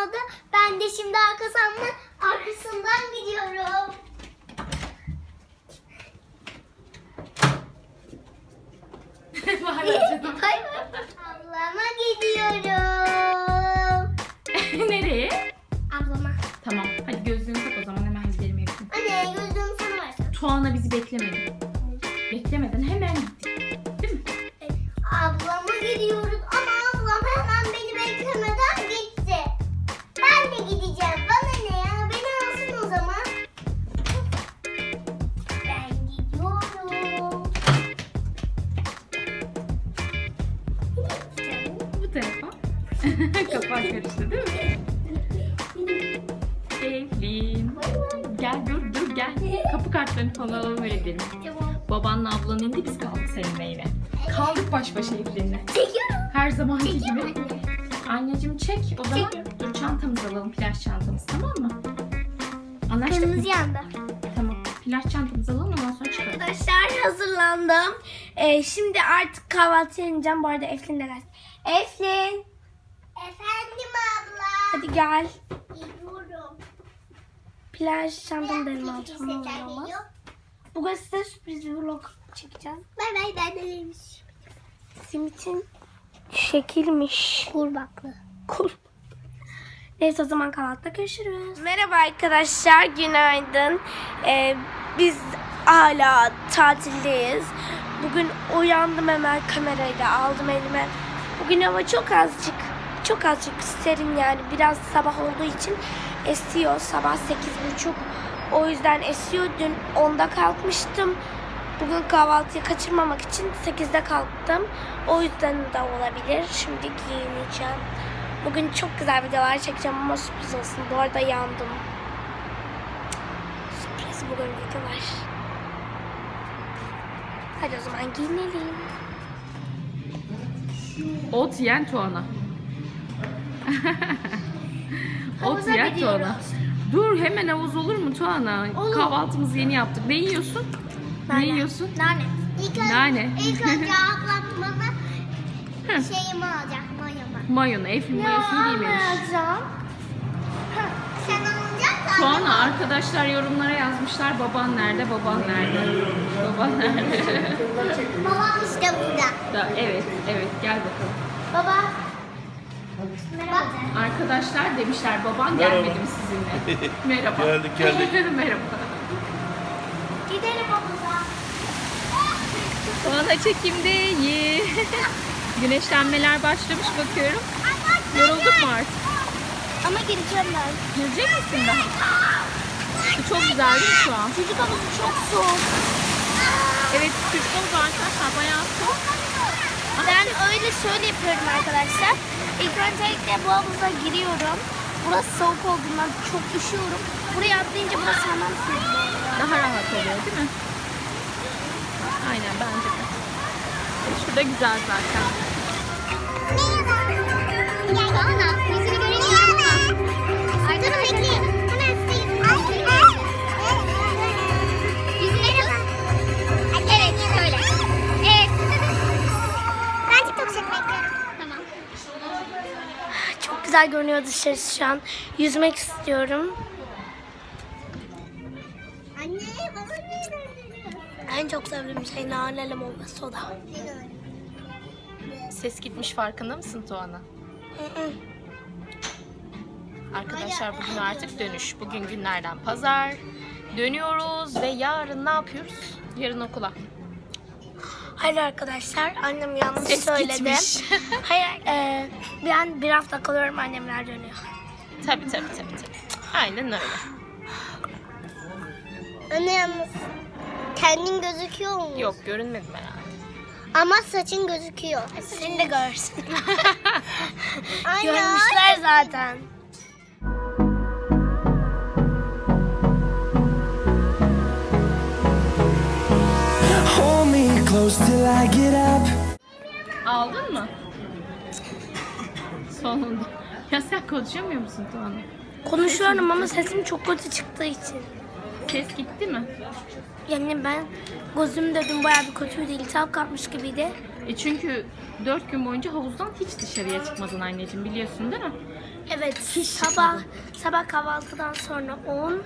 olmadı. Ben de şimdi arkasından, arkasından gidiyorum. Hayır. Ablama gidiyorum. Nereye? Ablama. Tamam. Hadi gözlüğünü tak o zaman hemen gidelim Eflin. Anne gözlüğümü sana versene. Tuana bizi beklemedi. Alalım öyle gidelim. Tamam. Babanla ablan indi biz kaldık seninle yine. Kaldık baş başa Eflin'le. Çekiyorum. Her zamanki gibi. Çekiyorum anne. Anneciğim çek o zaman. Çekiyorum. Dur çantamızı alalım plaj çantamız tamam mı? Anlaştık mı? Kırmızı yanda. Tamam. Plaj çantamızı alalım ondan sonra çıkalım. Arkadaşlar hazırlandım. Ee, şimdi artık kahvaltıya ineceğim. Bu arada Eflin de gelsin. Eflin. Efendim abla. Hadi gel. Gidiyorum. Plaj çantamı da elime alacağım. olur olmaz. Bugün size sürpriz bir vlog çekeceğim. Bay bay ben de neymiş? Simitin şekilmiş. Kurbaklı. Kur. Neyse o zaman kahvaltıda görüşürüz. Merhaba arkadaşlar, günaydın. Ee, biz hala tatildeyiz. Bugün uyandım hemen kamerayı da aldım elime. Bugün hava çok azıcık, çok azıcık serin yani. Biraz sabah olduğu için esiyor. Sabah sekiz buçuk. O yüzden esiyor. Dün 10'da kalkmıştım. Bugün kahvaltıyı kaçırmamak için 8'de kalktım. O yüzden de olabilir. Şimdi giyineceğim. Bugün çok güzel videolar çekeceğim ama sürpriz olsun. Bu arada yandım. Sürpriz bugün videolar. Hadi o zaman giyinelim. Ot yiyen Tuana. Ot yiyen. Tuana. Dur hemen havuz olur mu Tuana? Olur. Kahvaltımızı yeni yaptık. Ne yiyorsun? Ne yiyorsun? Nane. İlk önce, Nane. ilk önce ablam bana şeyimi alacak mayamı. Mayonu. Eflin mayosunu giymemiş. alacağım? Sen alacaksın. Tuana arkadaşlar yorumlara yazmışlar. Baban nerede? Baban nerede? Baban nerede? Babam işte burada. Da, evet, evet. Gel bakalım. Baba. Merhaba. Arkadaşlar demişler baban gelmedi mi sizinle? Merhaba. Geldik, geldik. Merhaba. Gidelim havuza. Tuana çekimdeyiz. Güneşlenmeler başlamış bakıyorum. Yorulduk mu artık? Ama gireceğim ben. Girecek misin daha? Su çok güzel değil mi şu an? Çocuk havuzu çok soğuk. Evet çocuk havuzu arkadaşlar bayağı soğuk. Ben öyle şöyle yapıyorum arkadaşlar. İlk öncelikle bu havuza giriyorum. Burası soğuk olduğundan çok üşüyorum. Buraya atlayınca burası hemen soğuk oluyor. Daha rahat oluyor değil mi? Aynen bence de. Şurada güzel zaten. Merhaba. Güzel görünüyor dışarısı şu an. Yüzmek istiyorum. Anne baba En çok sevdiğim şey nane limon ve soda. Ses gitmiş farkında mısın Tuana? Arkadaşlar bugün artık dönüş. Bugün günlerden pazar. Dönüyoruz ve yarın ne yapıyoruz? Yarın okula. Hayır arkadaşlar annem yanlış Ses söyledi. gitmiş. Hayır e, ben bir hafta kalıyorum annemler dönüyor. tabii tabii tabii tabii. Aynen öyle. Anne yalnız kendin gözüküyor mu? Yok görünmedim herhalde. Ama saçın gözüküyor. Seni de görsün. Görmüşler zaten. Aldın mı? Sonunda. Ya sen konuşamıyor musun Tuana? Konuşuyorum ama sesim çok kötü çıktığı için. Ses gitti mi? Yani ben gözüm dedim bayağı bir kötüydü. İltihap kapmış gibiydi. E çünkü 4 gün boyunca havuzdan hiç dışarıya çıkmadın anneciğim biliyorsun değil mi? Evet. sabah sabah kahvaltıdan sonra 10.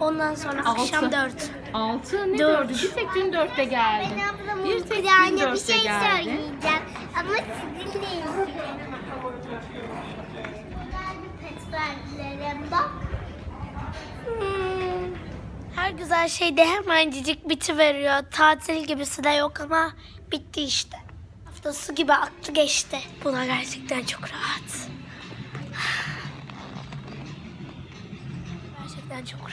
Ondan sonra akşam Altı. 4. 6 ne Dört. 4'ü? Bir tek dün 4'te geldin. Ben ablamın Bir tek dün kulağına bir 4'te şey geldin. söyleyeceğim. Ama sizin değil. Bak. Hmm, Her güzel şey de hemencik bitiveriyor. Tatil gibisi de yok ama bitti işte. Haftası gibi aktı geçti. Buna gerçekten çok rahat. Gerçekten çok.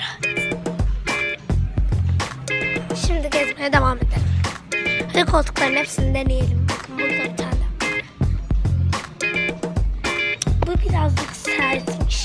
Şimdi gezmeye devam edelim. Hadi koltukların hepsini deneyelim. Bakın burada bir tane. Bu birazcık sertmiş.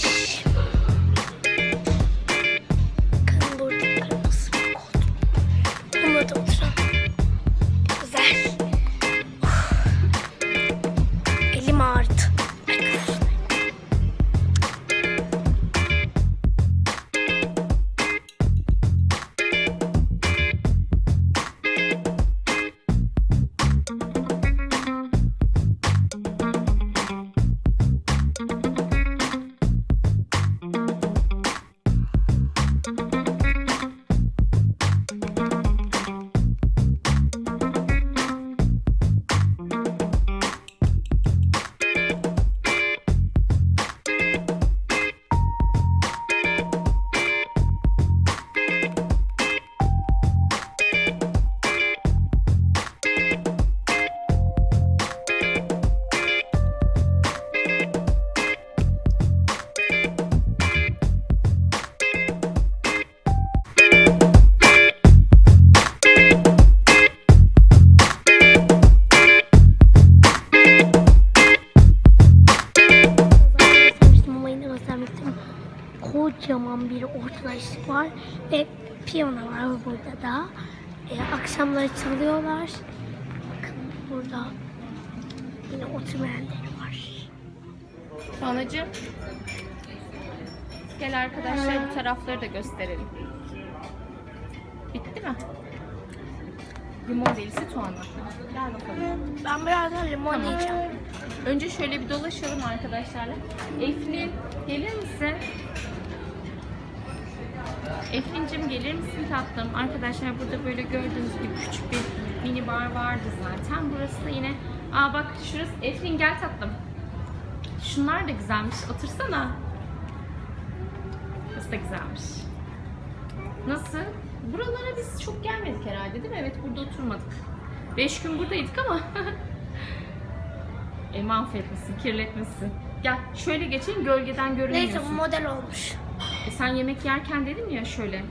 Piyano var burada da. Ee, akşamları çalıyorlar. Bakın burada yine oturma yerleri var. Tuanacığım. Gel arkadaşlar bu tarafları da gösterelim. Bitti mi? Limon delisi Tuana. Gel bakalım. Ben birazdan limon Tamam. yiyeceğim. Önce şöyle bir dolaşalım arkadaşlarla. Eflin gelir misin? Eflin'cim gelir misin tatlım? Arkadaşlar burada böyle gördüğünüz gibi küçük bir mini bar vardı zaten. Burası da yine... Aa bak şurası Eflin gel tatlım. Şunlar da güzelmiş. Otursana. Burası da güzelmiş. Nasıl? Buralara biz çok gelmedik herhalde değil mi? Evet burada oturmadık. Beş gün buradaydık ama E mahvetmişsin, kirletmişsin. Gel şöyle geçelim gölgeden görünmüyorsun. Neyse bu model olmuş. E sen yemek yerken dedim ya şöyle.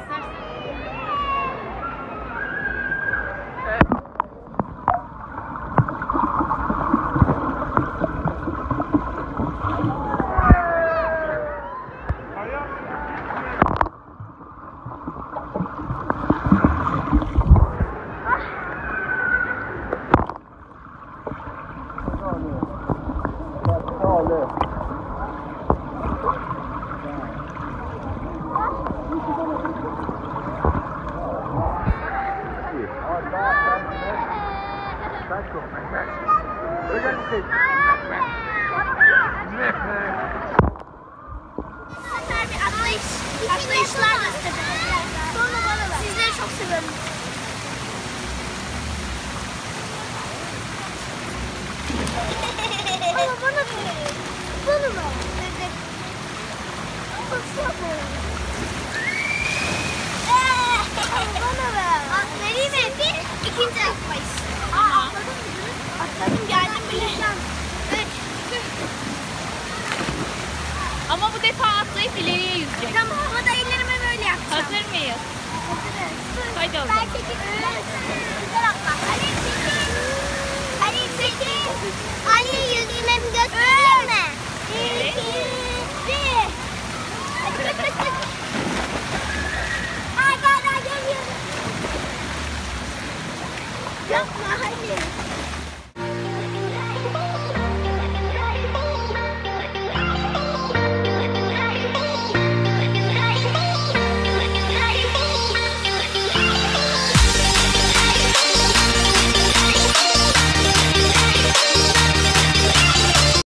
İstersen- Sefer bir atlayış, atlayışlar göstereceğim. Sonra bana ver. Sizleri çok seviyorum. Ama bana ver. Bana ver. Evet. Baksana bana. Ver. Bak vereyim mi? Bir, ikinci atlayış. Aa, atladın mı? Atladım geldim bile. Ama bu defa atlayıp ileriye yüzecek. Tamam ama da ellerime böyle yapacağım. Hazır mıyız? Hadi o Ben zaman. çekeyim. Güzel Ay bana geliyorum. Yapma hadi.